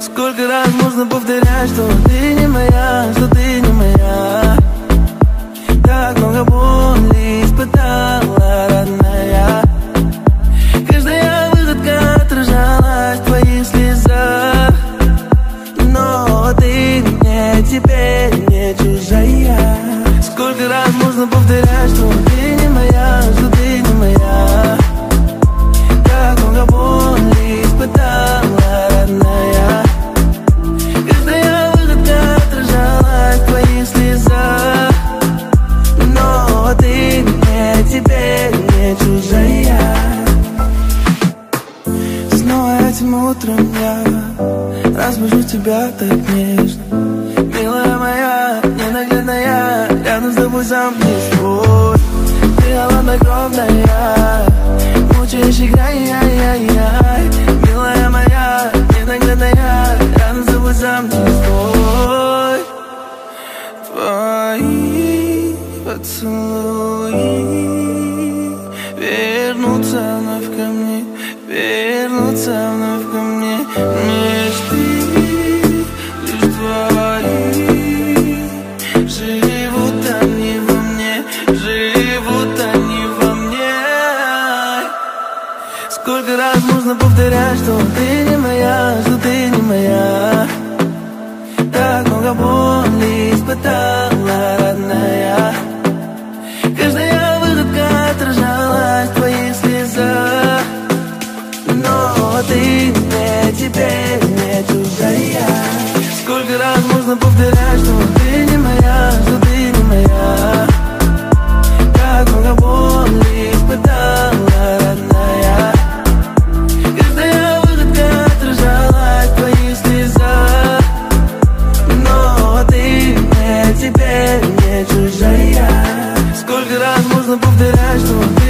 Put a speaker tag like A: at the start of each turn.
A: Сколько раз можно повторять, что ты не моя, что ты теперь не чужая. Сколько раз можно повторять, что ты не моя, что ты не моя? Так много боли испытала, родная. Каждая выходка отражалась в твоих слезах Но ты мне теперь не чужая. Снова этим утром я разбужу тебя так нежно тобой свой Ты холоднокровная, мучаешь играй, яй, яй, яй Милая моя, ненаглядная, рядом с тобой свой Твои поцелуи вернутся вновь ко мне, вернутся вновь Сколько раз можно повторять, что ты не моя, что ты не моя? Так много боли испытала, родная. Каждая выходка отражалась в твоих слезах. Но ты мне теперь не чужая. Сколько раз можно повторять, что ты не моя, что ты no